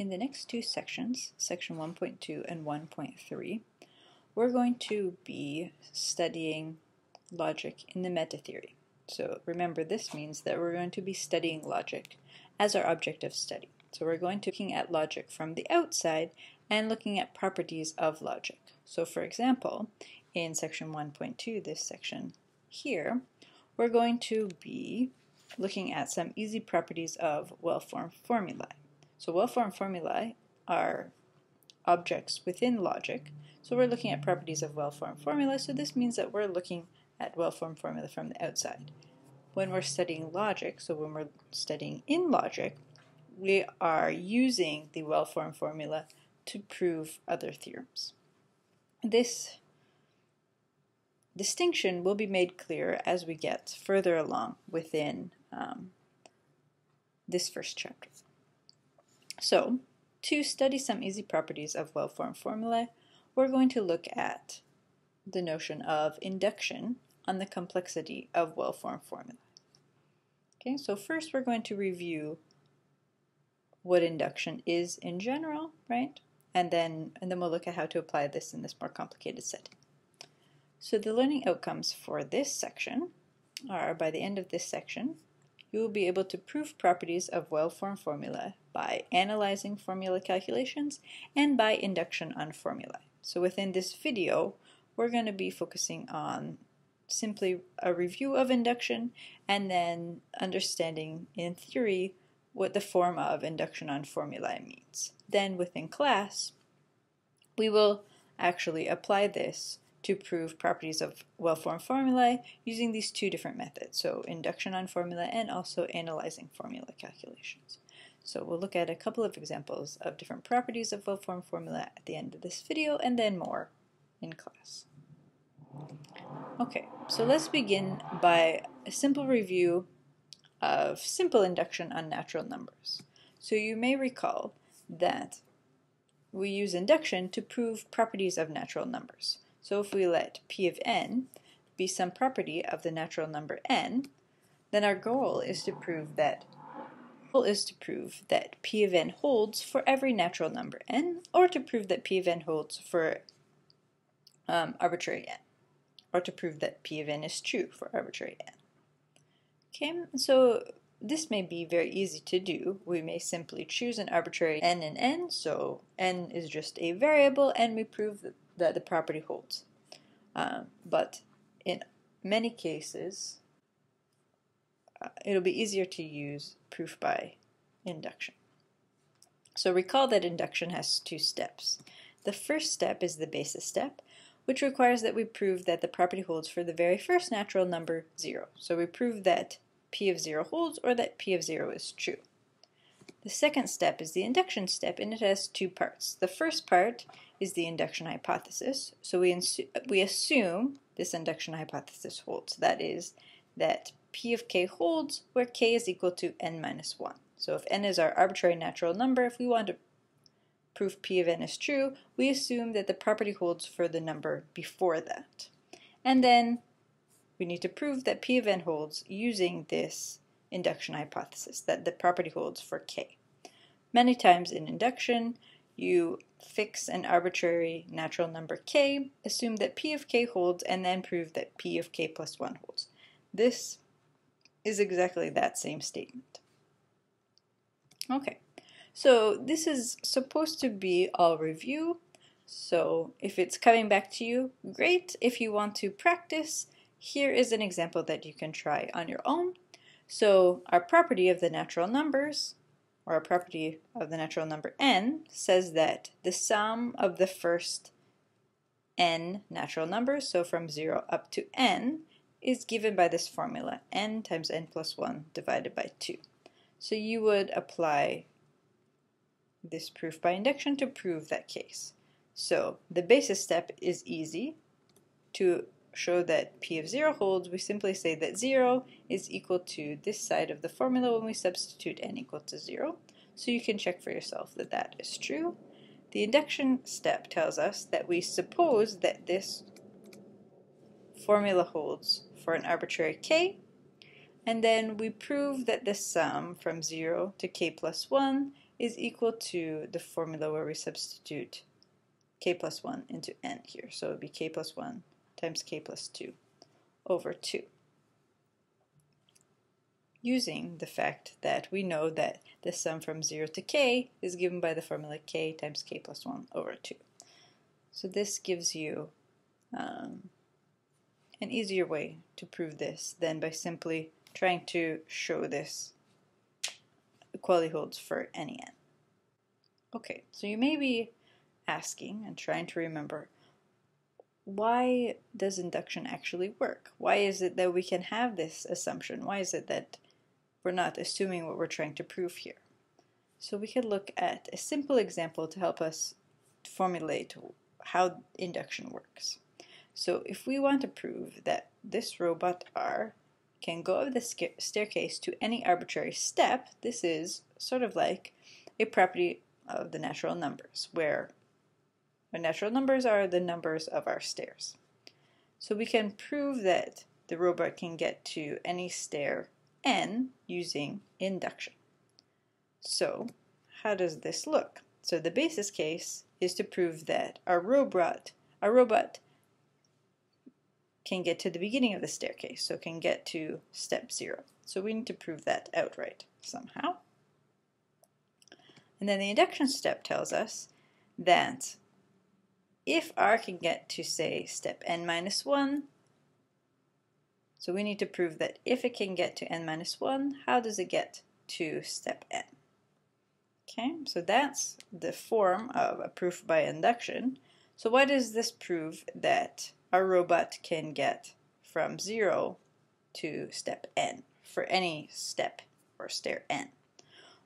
In the next two sections, section 1.2 and 1.3, we're going to be studying logic in the meta theory. So remember this means that we're going to be studying logic as our object of study. So we're going to be looking at logic from the outside and looking at properties of logic. So for example, in section 1.2, this section here, we're going to be looking at some easy properties of well-formed formulae. So well-formed formulae are objects within logic. So we're looking at properties of well-formed formula. So this means that we're looking at well-formed formula from the outside. When we're studying logic, so when we're studying in logic, we are using the well-formed formula to prove other theorems. This distinction will be made clear as we get further along within um, this first chapter. So, to study some easy properties of well-formed formulae, we're going to look at the notion of induction on the complexity of well-formed formulae. Okay, so first we're going to review what induction is in general, right? And then, and then we'll look at how to apply this in this more complicated setting. So the learning outcomes for this section are, by the end of this section, you will be able to prove properties of well-formed formula by analyzing formula calculations and by induction on formulae. So within this video, we're going to be focusing on simply a review of induction and then understanding in theory what the form of induction on formulae means. Then within class, we will actually apply this to prove properties of well-formed formulae using these two different methods, so induction on formula and also analyzing formula calculations. So we'll look at a couple of examples of different properties of well-formed formula at the end of this video and then more in class. Okay, so let's begin by a simple review of simple induction on natural numbers. So you may recall that we use induction to prove properties of natural numbers. So if we let p of n be some property of the natural number n, then our goal is to prove that goal is to prove that p of n holds for every natural number n, or to prove that p of n holds for um, arbitrary n, or to prove that p of n is true for arbitrary n. Okay, so this may be very easy to do. We may simply choose an arbitrary n and n, so n is just a variable, and we prove that that the property holds. Uh, but in many cases, uh, it'll be easier to use proof by induction. So recall that induction has two steps. The first step is the basis step, which requires that we prove that the property holds for the very first natural number 0. So we prove that p of 0 holds or that p of 0 is true. The second step is the induction step, and it has two parts. The first part is the induction hypothesis. So we, we assume this induction hypothesis holds. That is, that p of k holds where k is equal to n minus 1. So if n is our arbitrary natural number, if we want to prove p of n is true, we assume that the property holds for the number before that. And then we need to prove that p of n holds using this induction hypothesis, that the property holds for k. Many times in induction, you fix an arbitrary natural number k, assume that p of k holds, and then prove that p of k plus 1 holds. This is exactly that same statement. Okay, so this is supposed to be all review. So if it's coming back to you, great. If you want to practice, here is an example that you can try on your own. So our property of the natural numbers, or a property of the natural number n, says that the sum of the first n natural numbers, so from 0 up to n, is given by this formula, n times n plus 1 divided by 2. So you would apply this proof by induction to prove that case. So the basis step is easy. To show that p of 0 holds, we simply say that 0 is equal to this side of the formula when we substitute n equal to 0. So you can check for yourself that that is true. The induction step tells us that we suppose that this formula holds for an arbitrary k, and then we prove that the sum from 0 to k plus 1 is equal to the formula where we substitute k plus 1 into n here. So it would be k plus 1 times k plus 2 over 2 using the fact that we know that the sum from 0 to k is given by the formula k times k plus 1 over 2. So this gives you um, an easier way to prove this than by simply trying to show this equality holds for any n. Okay, so you may be asking and trying to remember why does induction actually work? Why is it that we can have this assumption? Why is it that we're not assuming what we're trying to prove here? So we could look at a simple example to help us formulate how induction works. So if we want to prove that this robot R can go up the staircase to any arbitrary step, this is sort of like a property of the natural numbers, where the natural numbers are the numbers of our stairs. So we can prove that the robot can get to any stair n using induction. So how does this look? So the basis case is to prove that our robot, our robot can get to the beginning of the staircase, so can get to step zero. So we need to prove that outright somehow. And then the induction step tells us that if r can get to, say, step n minus 1, so we need to prove that if it can get to n minus 1, how does it get to step n? Okay, so that's the form of a proof by induction. So why does this prove that our robot can get from 0 to step n for any step or stair n?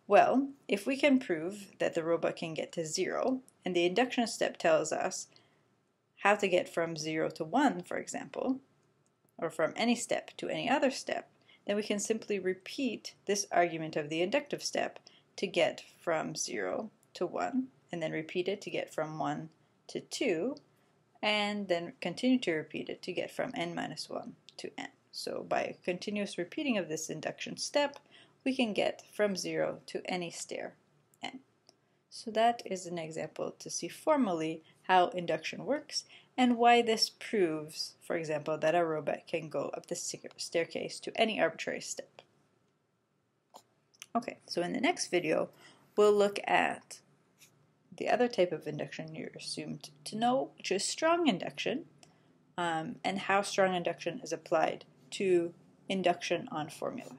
Well, if we can prove that the robot can get to 0, and the induction step tells us how to get from 0 to 1, for example, or from any step to any other step, then we can simply repeat this argument of the inductive step to get from 0 to 1, and then repeat it to get from 1 to 2, and then continue to repeat it to get from n minus 1 to n. So by continuous repeating of this induction step, we can get from 0 to any stair n. So that is an example to see formally how induction works and why this proves, for example, that a robot can go up the staircase to any arbitrary step. Okay, so in the next video, we'll look at the other type of induction you're assumed to know, which is strong induction, um, and how strong induction is applied to induction on formula.